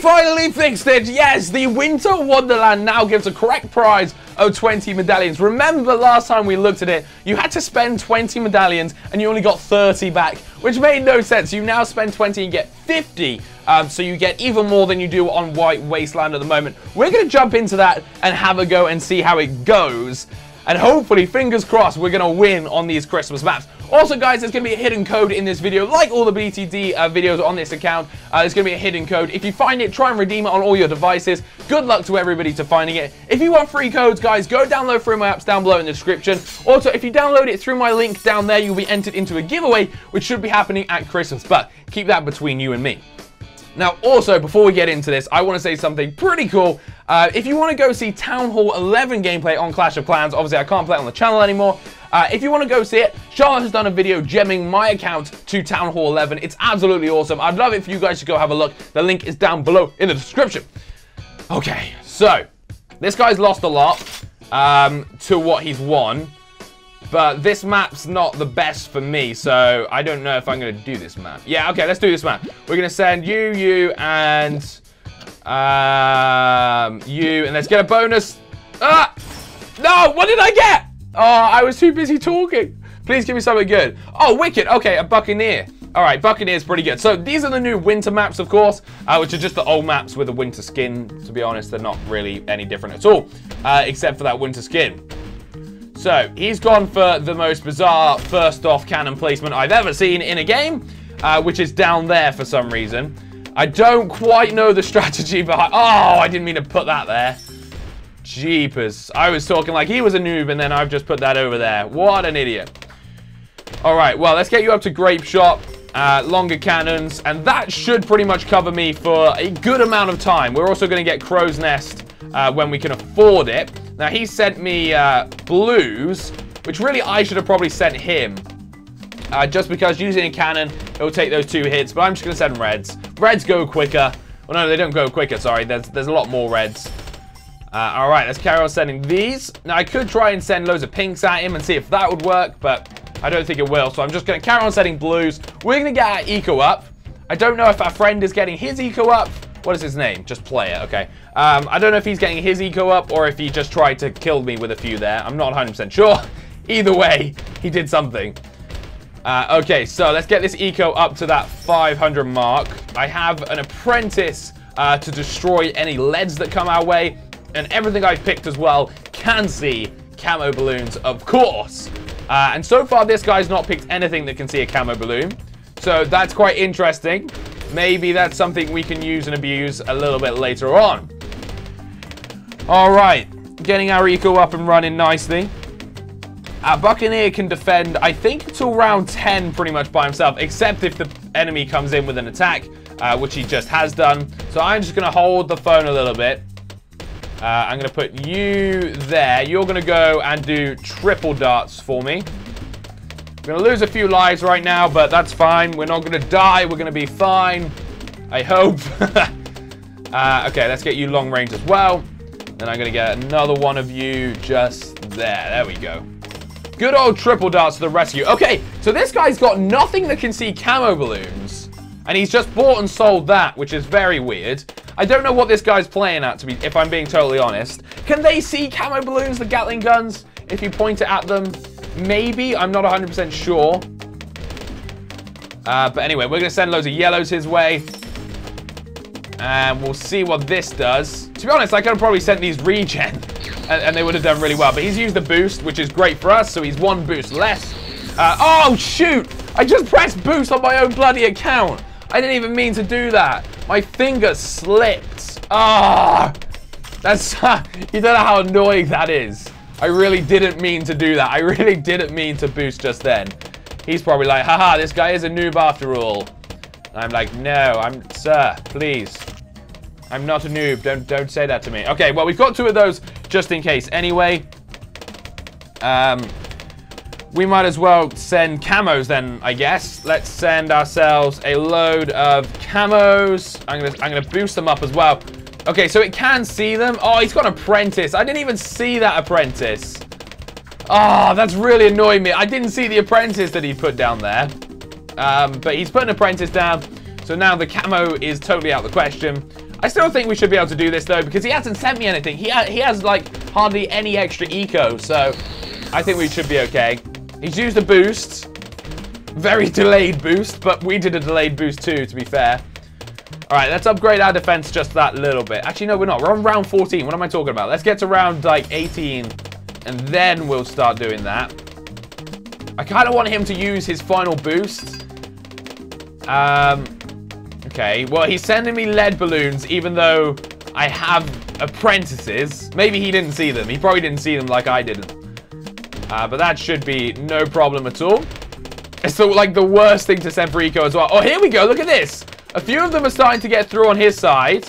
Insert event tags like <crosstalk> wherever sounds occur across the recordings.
finally fixed it! Yes, the Winter Wonderland now gives a correct prize of 20 medallions. Remember last time we looked at it, you had to spend 20 medallions and you only got 30 back, which made no sense. You now spend 20 and get 50, um, so you get even more than you do on White Wasteland at the moment. We're going to jump into that and have a go and see how it goes. And hopefully, fingers crossed, we're going to win on these Christmas maps. Also, guys, there's going to be a hidden code in this video, like all the BTD uh, videos on this account. Uh, there's going to be a hidden code. If you find it, try and redeem it on all your devices. Good luck to everybody to finding it. If you want free codes, guys, go download through my apps down below in the description. Also, if you download it through my link down there, you'll be entered into a giveaway, which should be happening at Christmas. But keep that between you and me. Now, also, before we get into this, I want to say something pretty cool. Uh, if you want to go see Town Hall 11 gameplay on Clash of Clans, obviously I can't play it on the channel anymore. Uh, if you want to go see it, Charlotte has done a video gemming my account to Town Hall 11. It's absolutely awesome. I'd love it for you guys to go have a look. The link is down below in the description. Okay, so this guy's lost a lot um, to what he's won. But this map's not the best for me, so I don't know if I'm going to do this map. Yeah, okay, let's do this map. We're going to send you, you, and um, you, and let's get a bonus. Ah! No, what did I get? Oh, I was too busy talking. Please give me something good. Oh, Wicked. Okay, a Buccaneer. All right, Buccaneer is pretty good. So these are the new winter maps, of course, uh, which are just the old maps with a winter skin. To be honest, they're not really any different at all, uh, except for that winter skin. So, he's gone for the most bizarre first off cannon placement I've ever seen in a game, uh, which is down there for some reason. I don't quite know the <laughs> strategy behind... Oh, I didn't mean to put that there. Jeepers. I was talking like he was a noob, and then I've just put that over there. What an idiot. All right, well, let's get you up to Grape Shot, Uh, longer cannons, and that should pretty much cover me for a good amount of time. We're also going to get Crow's Nest uh, when we can afford it. Now, he sent me uh, blues, which really I should have probably sent him. Uh, just because using a cannon, it'll take those two hits, but I'm just going to send reds. Reds go quicker. Well, no, they don't go quicker, sorry. There's, there's a lot more reds. Uh, all right, let's carry on sending these. Now, I could try and send loads of pinks at him and see if that would work, but I don't think it will. So I'm just going to carry on sending blues. We're going to get our eco up. I don't know if our friend is getting his eco up. What is his name? Just play it, okay. Um, I don't know if he's getting his eco up or if he just tried to kill me with a few there. I'm not 100% sure. <laughs> Either way, he did something. Uh, okay, so let's get this eco up to that 500 mark. I have an apprentice uh, to destroy any leads that come our way. And everything I've picked as well can see camo balloons, of course. Uh, and so far, this guy's not picked anything that can see a camo balloon. So that's quite interesting. Maybe that's something we can use and abuse a little bit later on. All right, getting our eco up and running nicely. Our Buccaneer can defend, I think, until round 10 pretty much by himself, except if the enemy comes in with an attack, uh, which he just has done. So I'm just going to hold the phone a little bit. Uh, I'm going to put you there. You're going to go and do triple darts for me. I'm going to lose a few lives right now, but that's fine. We're not going to die. We're going to be fine. I hope. <laughs> uh, okay, let's get you long range as well. Then I'm going to get another one of you just there. There we go. Good old triple darts to the rescue. Okay, so this guy's got nothing that can see camo balloons. And he's just bought and sold that, which is very weird. I don't know what this guy's playing at, to be, if I'm being totally honest. Can they see camo balloons, the Gatling guns, if you point it at them? Maybe. I'm not 100% sure. Uh, but anyway, we're going to send loads of yellows his way. And we'll see what this does. To be honest, I could have probably sent these regen. <laughs> And, and, they would have done really well. But he's used the boost, which is great for us. So he's one boost less. Uh, oh, shoot! I just pressed boost on my own bloody account. I didn't even mean to do that. My finger slipped. Ah! That's... <laughs> you don't know how annoying that is. I really didn't mean to do that. I really didn't mean to boost just then. He's probably like, haha, this guy is a noob after all. I'm like, no, I'm... Sir, please. I'm not a noob. Don't don't say that to me. Okay, well, we've got two of those just in case. Anyway, um, we might as well send camos then, I guess. Let's send ourselves a load of camos. I'm gonna I'm gonna boost them up as well. Okay, so it can see them. Oh, he's got an apprentice. I didn't even see that apprentice. Oh, that's really annoying me. I didn't see the apprentice that he put down there. Um, but he's put an apprentice down. So now the camo is totally out of the question. I still think we should be able to do this, though, because he hasn't sent me anything. He, ha he has, like, hardly any extra eco, so I think we should be okay. He's used a boost. Very delayed boost, but we did a delayed boost, too, to be fair. All right, let's upgrade our defense just that little bit. Actually, no, we're not. We're on round 14. What am I talking about? Let's get to round, like, 18, and then we'll start doing that. I kind of want him to use his final boost. Um, okay, well, he's sending me lead balloons, even though I have apprentices. Maybe he didn't see them. He probably didn't see them like I didn't. Uh, but that should be no problem at all. It's the, like the worst thing to send for eco as well. Oh, here we go. Look at this. A few of them are starting to get through on his side.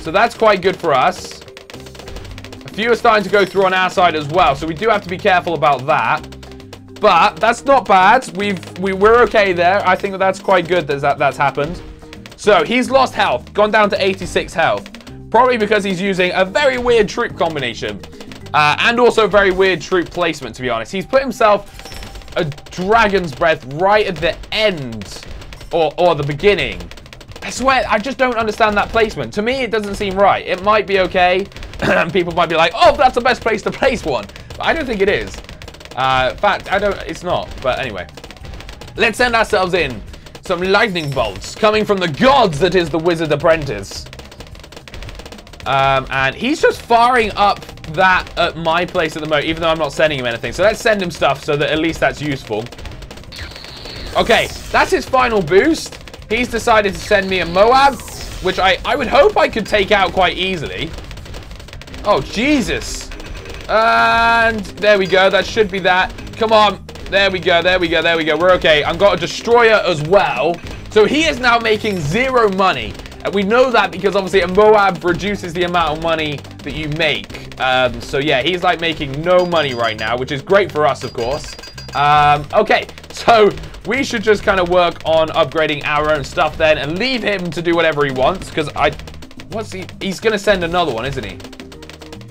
So that's quite good for us. A few are starting to go through on our side as well. So we do have to be careful about that. But that's not bad. We've, we, we're okay there. I think that that's quite good that, that that's happened. So he's lost health. Gone down to 86 health. Probably because he's using a very weird troop combination. Uh, and also very weird troop placement, to be honest. He's put himself a Dragon's Breath right at the end. Or, or the beginning. I swear, I just don't understand that placement. To me, it doesn't seem right. It might be okay. <clears throat> and people might be like, oh, that's the best place to <laughs> place one. But I don't think it is. Uh, in fact, I don't, it's not. But anyway. Let's send ourselves in some lightning bolts coming from the gods that is the Wizard Apprentice. Um, and he's just firing up that at my place at the moment, even though I'm not sending him anything. So let's send him stuff so that at least that's useful. Okay, that's his final boost. He's decided to send me a Moab, which I, I would hope I could take out quite easily. Oh, Jesus. And there we go. That should be that. Come on. There we go. There we go. There we go. We're okay. I've got a destroyer as well. So he is now making zero money. And we know that because obviously a Moab reduces the amount of money that you make. Um, so yeah, he's like making no money right now, which is great for us, of course. Um, okay, <laughs> so we should just kind of work on upgrading our own stuff then and leave him to do whatever he wants because I... What's he... He's going to send another one, isn't he?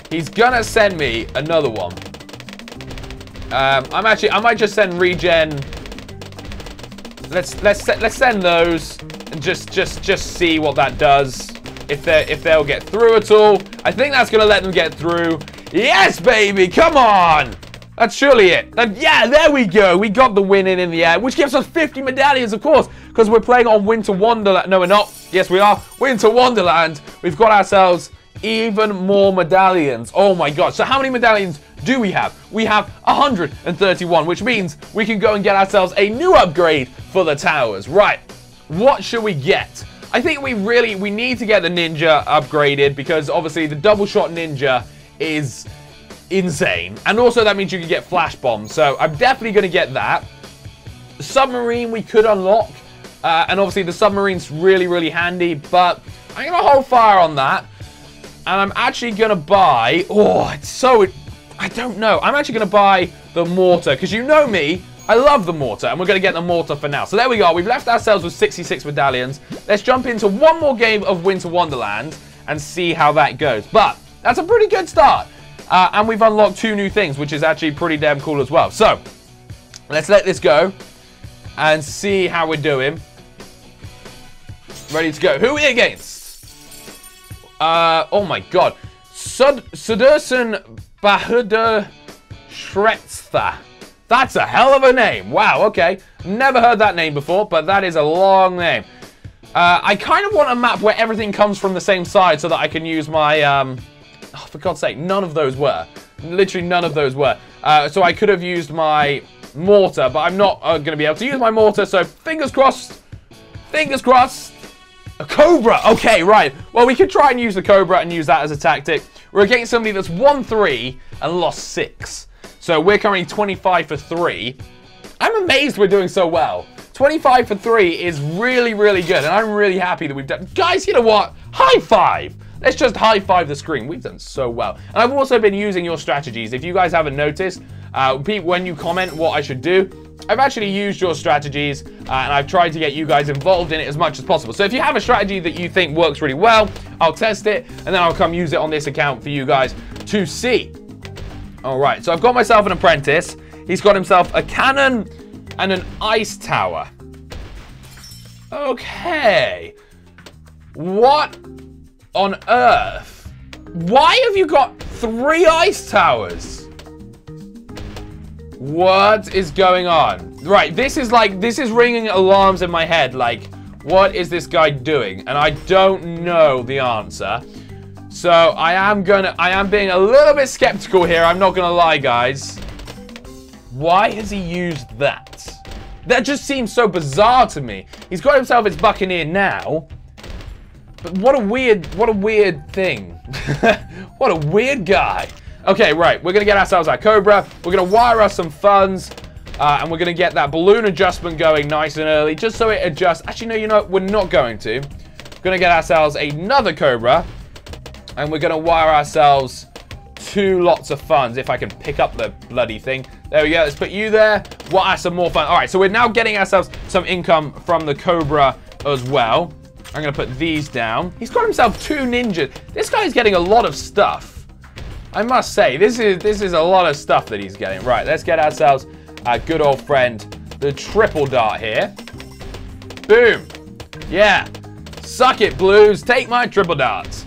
He's going to send me another one. Um, I'm actually... I might just send regen... Let's let's let's send those and just just just see what that does. If they if they'll get through at all. I think that's gonna let them get through. Yes, baby, come on! That's surely it. yeah, there we go. We got the win in in the air, which gives us 50 medallions, of course, because we're playing on Winter Wonderland. No, we're not. Yes, we are. Winter Wonderland. We've got ourselves even more medallions. Oh my god. So how many medallions do we have? We have 131, which means we can go and get ourselves a new upgrade for the towers. Right. What should we get? I think we really, we need to get the ninja upgraded because obviously the double shot ninja is insane. And also that means you can get flash bombs. So I'm definitely going to get that. Submarine we could unlock. Uh, and obviously the submarine's really, really handy. But I'm going to hold fire on that. And I'm actually going to buy... Oh, it's so... I don't know. I'm actually going to buy the mortar. Because you know me. I love the mortar. And we're going to get the mortar for now. So there we go. We've left ourselves with 66 medallions. Let's jump into one more game of Winter Wonderland. And see how that goes. But that's a pretty good start. Uh, and we've unlocked two new things, which is actually pretty damn cool as well. So, let's let this go and see how we're doing. Ready to go. Who are we against? Uh, oh my god. Sud Suderson Bahudur Shretza. That's a hell of a name. Wow, okay. Never heard that name before, but that is a long name. Uh, I kind of want a map where everything comes from the same side so that I can use my... Um, Oh, for God's sake, none of those were. Literally none of those were. Uh, so I could have used my mortar, but I'm not uh, going to be able to use my mortar, so fingers crossed. Fingers crossed. A Cobra. Okay, right. Well, we could try and use the Cobra and use that as a tactic. We're against somebody that's won 3 and lost 6. So we're currently 25 for 3. I'm amazed we're doing so well. 25 for 3 is really, really good, and I'm really happy that we've done... Guys, you know what? High five! Let's just high five the screen. We've done so well. And I've also been using your strategies. If you guys haven't noticed, uh, when you comment what I should do, I've actually used your strategies uh, and I've tried to get you guys involved in it as much as possible. So if you have a strategy that you think works really well, I'll test it and then I'll come use it on this account for you guys to see. All right, so I've got myself an apprentice. He's got himself a cannon and an ice tower. Okay. What on earth? Why have you got three ice towers? What is going on? Right, this is like, this is ringing alarms in my head. Like, what is this guy doing? And I don't know the answer. So I am gonna, I am being a little bit skeptical here. I'm not gonna lie, guys. Why has he used that? That just seems so bizarre to me. He's got himself his Buccaneer now. But what a weird, what a weird thing. <laughs> what a weird guy. Okay, right. We're to get ourselves our Cobra. We're to wire us some funds. Uh, and we're to get that balloon adjustment going nice and early. Just so it adjusts. Actually, no, you know what? We're not going to. We're to get ourselves another Cobra. And we're going to wire ourselves two lots of funds. If I can pick up the bloody thing. There we go. Let's put you there. What are some more fun? All right, so we're now getting ourselves some income from the Cobra as well. I'm going to put these down. He's got himself two ninjas. This guy's getting a lot of stuff. I must say, this is this is a lot of stuff that he's getting. Right, let's get ourselves our good old friend, the triple dart here. Boom. Yeah. Suck it, Blues. Take my triple darts.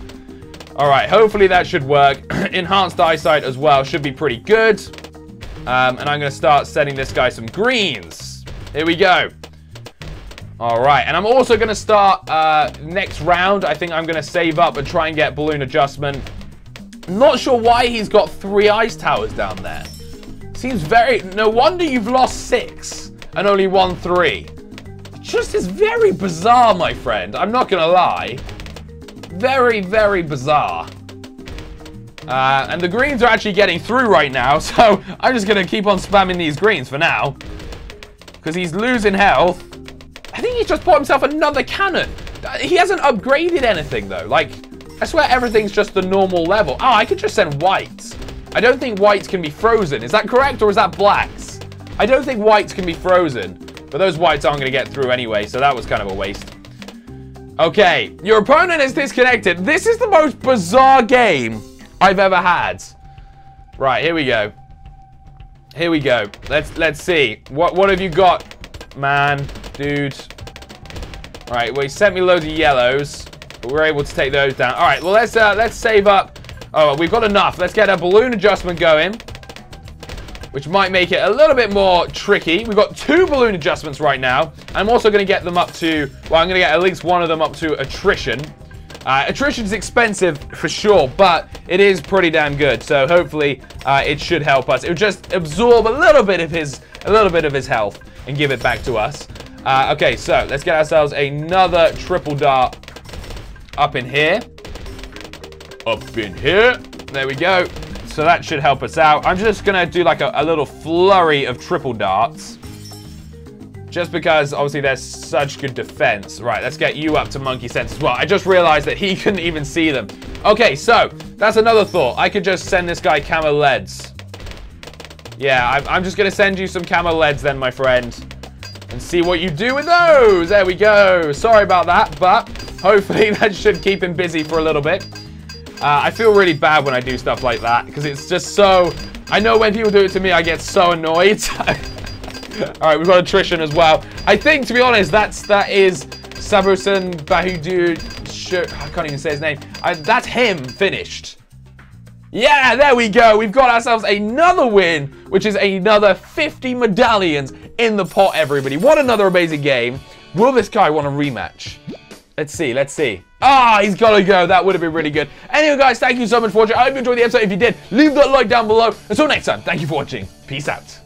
All right, hopefully that should work. <clears throat> Enhanced eyesight as well should be pretty good. Um, and I'm going to start sending this guy some greens. Here we go. All right, and I'm also going to start uh, next round. I think I'm going to save up and try and get balloon adjustment not sure why he's got three ice towers down there. Seems very... No wonder you've lost six and only won three. Just is very bizarre, my friend. I'm not going to lie. Very, very bizarre. Uh, and the greens are actually getting through right now, <laughs> so I'm just going to keep on spamming these greens for now. Because he's losing health. I think he's just bought himself another cannon. He hasn't upgraded anything, though. Like, I swear everything's just the normal level. Oh, I could just send whites. I don't think whites can be frozen. Is that correct or is that blacks? I don't think whites can be frozen. But those whites aren't going to get through anyway, so that was kind of a waste. Okay, your opponent is disconnected. This is the most bizarre game I've ever had. Right, here we go. Here we go. Let's let's see. What what have you got, man, dude? All right, well, he sent me loads of yellows. But we're able to take those down. All right, well, let's uh, let's save up. Oh, we've got enough. Let's get a balloon adjustment going, which might make it a little bit more tricky. We've got two balloon adjustments right now. I'm also going to get them up to, well, I'm going to get at least one of them up to attrition. Uh, attrition is expensive for sure, but it is pretty damn good. So hopefully uh, it should help us. It would just absorb a little bit of his, a little bit of his health and give it back to us. Uh, okay, so let's get ourselves another triple dart up in here. Up in here. There we go. So that should help us out. I'm just going to do like a, a little flurry of triple darts. Just because, obviously, there's such good defense. Right, let's get you up to monkey sense as well. I just realized that he <laughs> couldn't even see them. Okay, so, that's another thought. I could just send this guy camo leads. Yeah, I'm, just to send you some camo leads then, my friend. And see what you do with those. There we go. Sorry about that, but Hopefully <laughs> that should keep him busy for a little bit. Uh, I feel really bad when I do stuff like that because it's just so... I know when people do it to me, I get so annoyed. <laughs> All right, we've got attrition as well. I think, to be honest, that's that is Sabusan Bahudu. I can't even say his name. I, that's him finished. Yeah, there we go. We've got ourselves another win, which is another 50 medallions in the pot, everybody. What another amazing game. Will this guy want a rematch? Let's see, let's see. Ah, he's got to go. That would have been really good. Anyway, guys, thank you so much for watching. I hope you enjoyed the episode. If you did, leave that like down below. Until next time, thank you for watching. Peace out.